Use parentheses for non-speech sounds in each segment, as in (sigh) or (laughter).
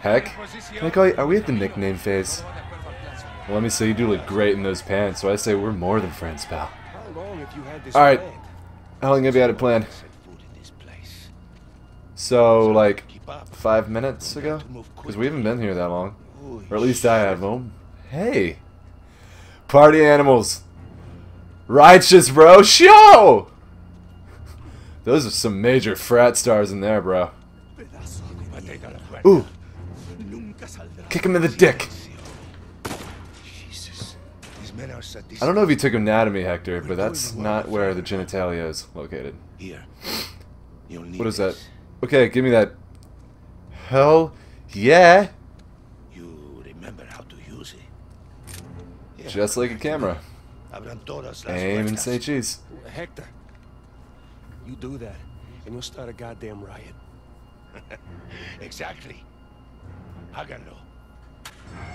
Heck, you, are we at the nickname phase? Well, let me say you do look great in those pants, so I say we're more than friends, pal. Alright, how long have you had it planned? So, like, five minutes ago? Because we haven't been here that long. Or at least I have. Oh, hey! Party animals! Righteous, bro! Show! (laughs) Those are some major frat stars in there, bro. Ooh! Kick him in the dick! I don't know if you took anatomy, Hector, but that's not where the genitalia is located. Here. What is that? Okay, give me that. Hell yeah! You remember how to use it. Just like a camera. Aim and say cheese. Hector, you do that, and you'll start a goddamn riot. (laughs) Exactly. Háganlo.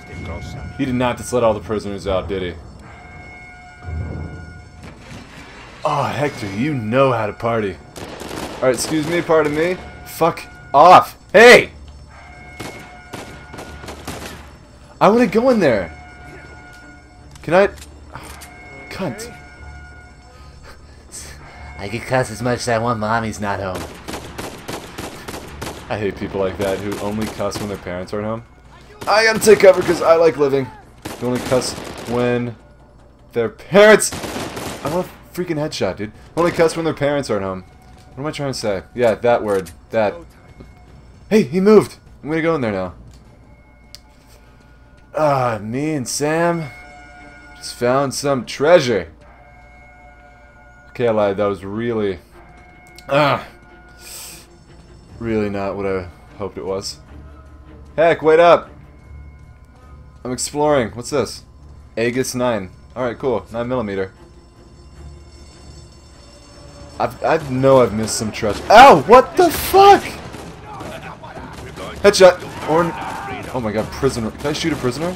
Stay close, Sam. He did not just let all the prisoners out, did he? Oh, Hector, you know how to party. Alright, excuse me, pardon me. Fuck off. Hey! I want to go in there. Can I... Cunt. I can cuss as much as I want. Mommy's not home. I hate people like that who only cuss when their parents aren't home. I gotta take cover because I like living. They only cuss when their parents... I a freaking headshot, dude. Only cuss when their parents aren't home. What am I trying to say? Yeah, that word. That. Hey, he moved! I'm gonna go in there now. Ah, me and Sam just found some treasure. Okay, I lied. That was really... Ah. Really not what I hoped it was. Heck, wait up! I'm exploring. What's this? Aegis 9. Alright, cool. 9 millimeter. I've, I know I've missed some treasure. Ow! What the fuck? Headshot! Or... Oh my god, prisoner. Can I shoot a prisoner?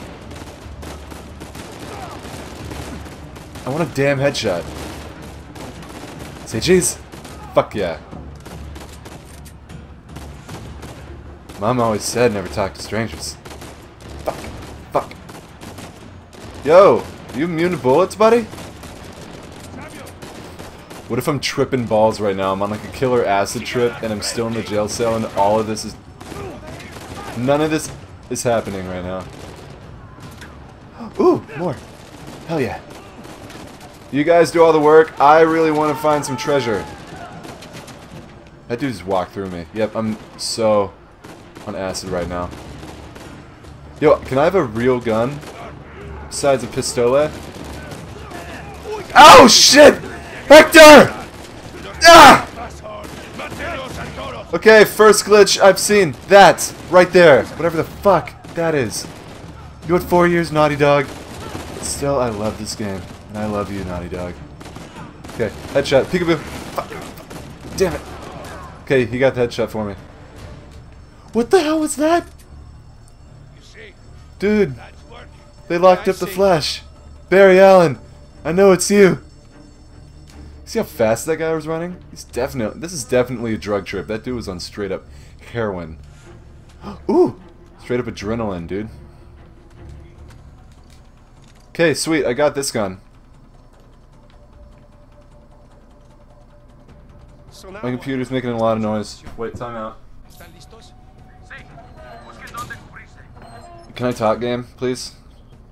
I want a damn headshot. Say cheese! Fuck yeah. Mom always said never talk to strangers. Fuck. Fuck. Yo! You immune to bullets, buddy? What if I'm tripping balls right now? I'm on like a killer acid trip and I'm still in the jail cell and all of this is... None of this is happening right now. (gasps) Ooh, more. Hell yeah. You guys do all the work. I really want to find some treasure. That dude just walked through me. Yep, I'm so on acid right now. Yo, can I have a real gun? Besides a pistola? Oh shit! Hector! Ah! Okay, first glitch I've seen. That, right there. Whatever the fuck that is. You had four years, Naughty Dog. Still, I love this game. And I love you, Naughty Dog. Okay, headshot. Peekaboo. Fuck. Damn it. Okay, he got the headshot for me. What the hell was that? Dude, they locked up the flash. Barry Allen, I know it's you. See how fast that guy was running? He's definitely. This is definitely a drug trip. That dude was on straight up heroin. (gasps) Ooh, straight up adrenaline, dude. Okay, sweet. I got this gun. So My computer's making a lot of noise. Wait, time out. Can I talk, game, please?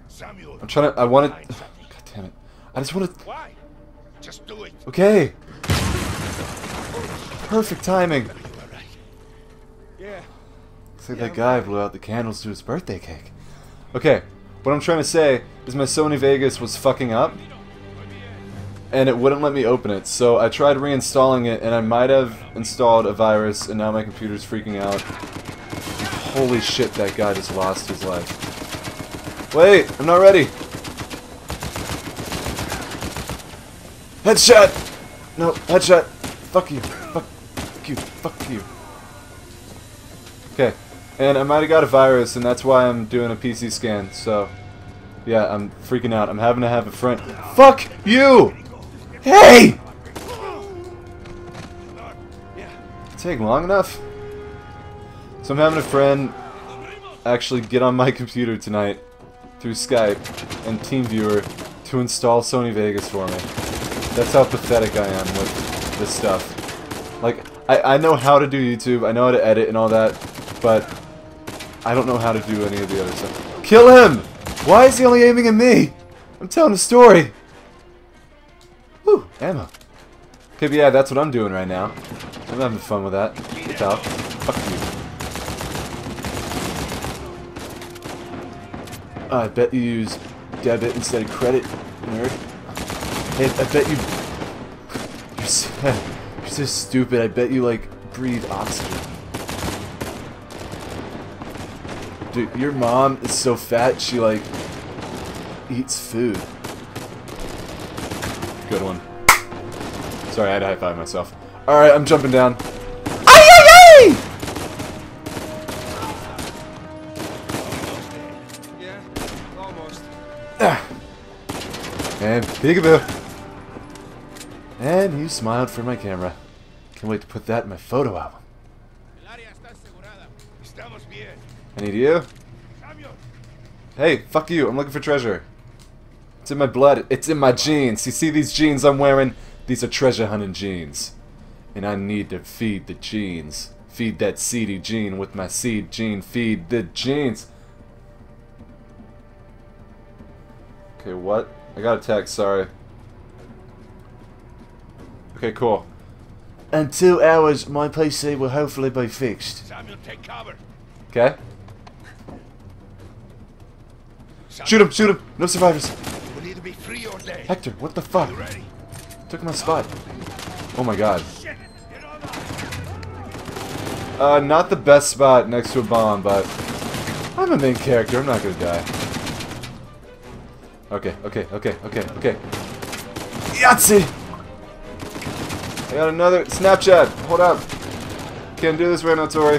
Samuel, I'm trying to. I want to. (sighs) God damn it! I just want to. why? Just do it. Okay. Perfect timing. Right. Yeah. Looks like that guy blew out the candles to his birthday cake. Okay, what I'm trying to say is my Sony Vegas was fucking up, and it wouldn't let me open it. So I tried reinstalling it, and I might have installed a virus, and now my computer's freaking out. Holy shit, that guy just lost his life. Wait, I'm not ready. Headshot! No, headshot. Fuck you. Fuck you. Fuck you. Okay. And I might have got a virus, and that's why I'm doing a PC scan, so... Yeah, I'm freaking out. I'm having to have a friend... Fuck you! Hey! Take long enough? So I'm having a friend actually get on my computer tonight through Skype and TeamViewer to install Sony Vegas for me. That's how pathetic I am with this stuff. Like, I, I know how to do YouTube, I know how to edit and all that, but I don't know how to do any of the other stuff. Kill him! Why is he only aiming at me? I'm telling a story. Whew, ammo. Okay, but yeah, that's what I'm doing right now. I'm having fun with that. Get out. Fuck you. Uh, I bet you use debit instead of credit, nerd. Hey, I bet you... (laughs) You're so, you're so stupid. I bet you, like, breathe oxygen. Dude, your mom is so fat, she, like, eats food. Good one. Sorry, I had to high five myself. Alright, I'm jumping down. And peekaboo. And you smiled for my camera. Can't wait to put that in my photo album. El área está asegurada. Estamos bien. I need you. Hey, fuck you. I'm looking for treasure. It's in my blood. It's in my jeans. You see these jeans I'm wearing? These are treasure hunting jeans. And I need to feed the jeans. Feed that seedy gene with my seed gene. Feed the jeans. Okay, what? I got a text, sorry. Okay, cool. In two hours, my PC will hopefully be fixed. Samuel, take cover. Okay? Shoot him, shoot him! No survivors! We need to be free or dead. Hector, what the fuck? You ready? Took my spot. Oh my god. Shit. Get on up. Uh, not the best spot next to a bomb, but I'm a main character. I'm not gonna die. Okay, okay, okay, okay, okay. Yahtzee! I got another Snapchat. Hold up. Can't do this right now, Tori.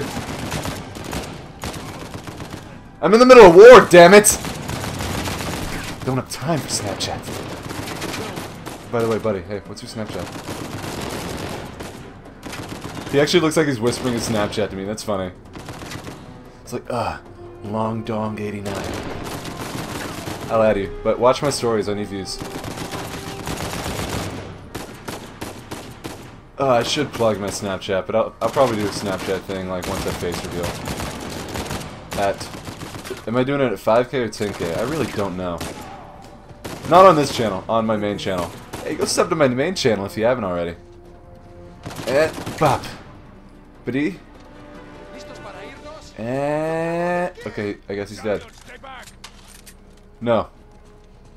I'm in the middle of war, damn it! Don't have time for Snapchat. By the way, buddy, hey, what's your Snapchat? He actually looks like he's whispering his Snapchat to me. That's funny. It's like, ah, long dong 89. I'll add you, but watch my stories. I need views. Uh, I should plug my Snapchat, but I'll, I'll probably do a Snapchat thing like once I face reveal. At, am I doing it at 5k or 10k? I really don't know. Not on this channel, on my main channel. Hey, go sub to my main channel if you haven't already. Eh, bop. Buddy. Eh. Okay, I guess he's dead. Samuel, stay back. No.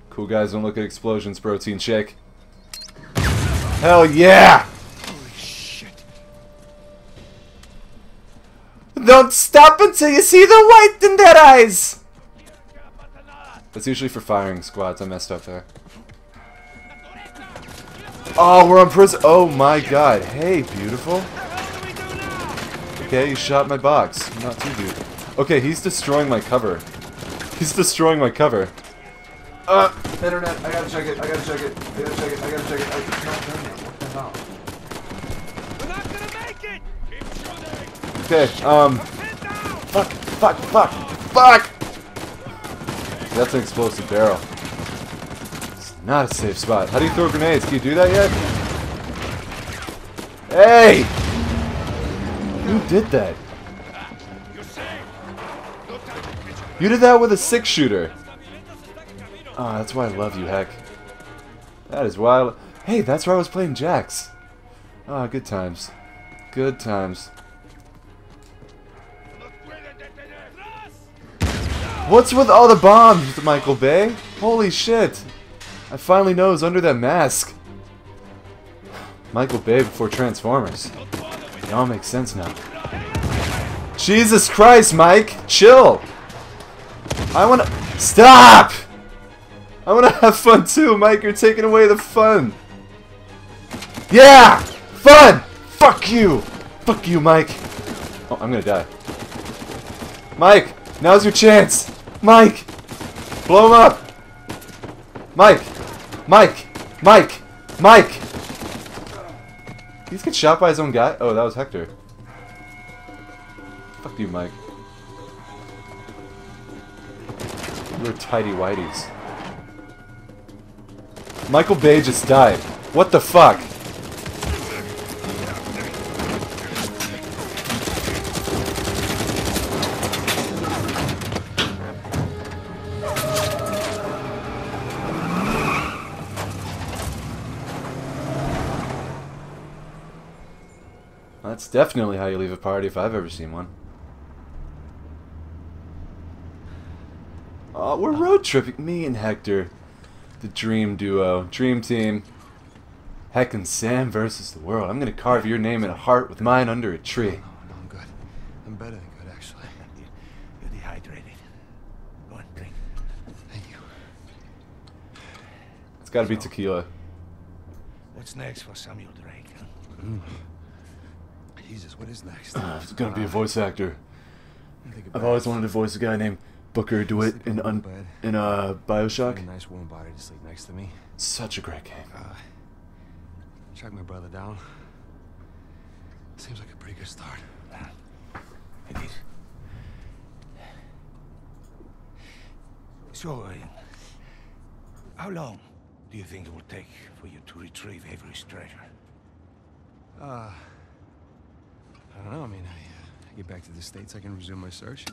Cool guys don't look at explosions, protein shake. Hell yeah! Holy shit. Don't stop until you see the white in their eyes! That's usually for firing squads. I messed up there. Oh, we're on prison. Oh my god. Hey, beautiful. Okay, you shot my box. Not too beautiful. Okay, he's destroying my cover. He's destroying my cover. Uh, internet, I gotta check it, I gotta check it, I gotta check it, I gotta check it. I, it's not done yet. What the hell? We're not gonna make it! Keep shooting. Okay, um, Head down. fuck, fuck, fuck, fuck! That's an explosive barrel. It's not a safe spot. How do you throw grenades? Can you do that yet? Hey! Who did that? You did that with a six shooter. Oh, that's why I love you, Heck. That is why Hey, that's where I was playing Jax. Ah, good times. Good times. What's with all the bombs, Michael Bay? Holy shit. I finally know it's under that mask. Michael Bay before Transformers. It all makes sense now. Jesus Christ, Mike! Chill! I wanna- STOP! I wanna have fun too, Mike, you're taking away the fun! Yeah! Fun! Fuck you! Fuck you, Mike! Oh, I'm gonna die. Mike! Now's your chance! Mike! Blow him up! Mike! Mike! Mike! Mike! He's get shot by his own guy? Oh, that was Hector. Fuck you, Mike. You're tidy whiteys. Michael Bay just died. What the fuck? That's definitely how you leave a party if I've ever seen one. Oh, we're road tripping. Me and Hector. The dream duo. Dream team. Heck and Sam versus the world. I'm gonna carve your name in a heart with mine under a tree. No, no, I'm good. I'm better than good, actually. You- You're dehydrated. Go on, drink. Thank you. It's gotta be tequila. What's next for Samuel Drake? huh? Jesus, what is next? Uh, it's gonna be a voice actor. I've always wanted to voice a guy named Booker DeWitt in un- bed. in uh, Bioshock. A nice warm body to sleep next to me. Such a great game. Uh, track my brother down. Seems like a pretty good start. Indeed. So, uh, how long do you think it will take for you to retrieve Avery's treasure? Uh, I don't know. I mean, I, uh, I get back to the States, I can resume my search.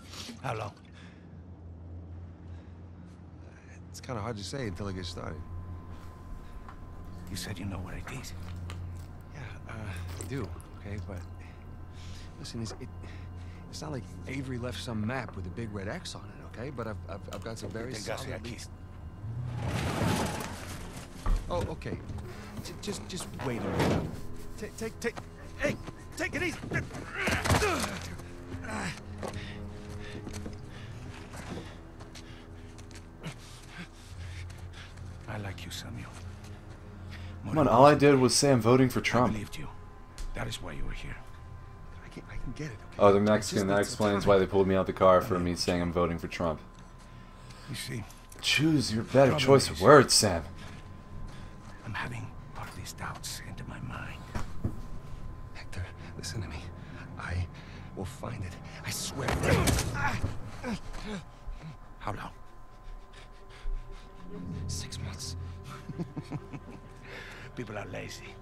How long? It's kind of hard to say until I get started. You said you know where it is. Yeah, uh, I do, okay? But listen, it's, it, it's not like Avery left some map with a big red X on it, okay? But I've, I've, I've got some very solid leads. Oh, okay. J just, just wait a minute. Take, take, take. Hey, take it easy. I like you, Samuel. More Come on, all I did was say I'm voting for Trump. I Trump. believed you. That is why you were here. I can, I can get it. Okay? Oh, the Mexican. That explains why they pulled me out the car for me saying I'm voting for Trump. You see, Choose your better choice of words, Sam. I'm having all these doubts into my mind. Hector, listen to me. I will find it. I swear. How long? Six months. (laughs) People are lazy.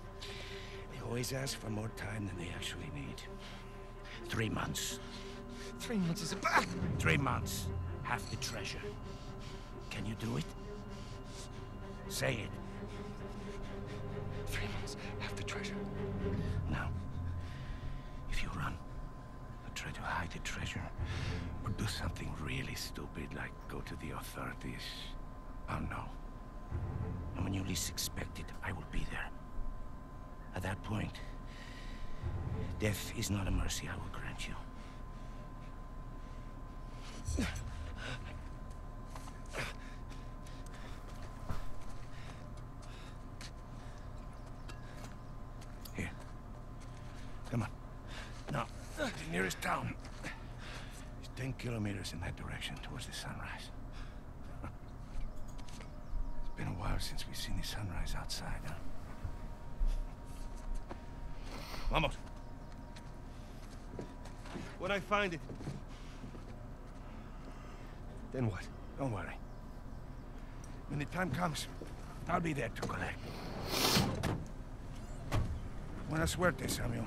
They always ask for more time than they actually need. Three months. Three months is a... Three months. Half the treasure. Can you do it? Say it. Three months half the treasure. Now, if you run, or try to hide the treasure, or do something really stupid like go to the authorities, Oh, I'll know. And when you least expect it, I will be there. At that point, death is not a mercy I will grant you. Here. Come on. Now, the nearest town is 10 kilometers in that direction towards the sunrise. It's been a while since we've seen the sunrise outside, huh? Vamos. When I find it. Then what? Don't worry. When the time comes, I'll be there to collect. Buena suerte, Samuel.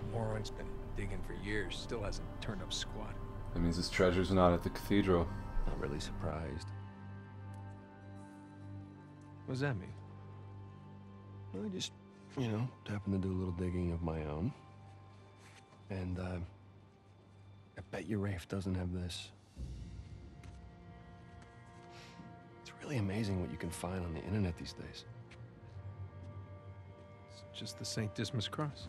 The moron's been digging for years, still hasn't turned up squat. That means his treasure's not at the cathedral. not really surprised. What does that mean? I just, you know, happened to do a little digging of my own. And, uh, I bet your Rafe doesn't have this. It's really amazing what you can find on the internet these days. It's just the St. Dismas cross.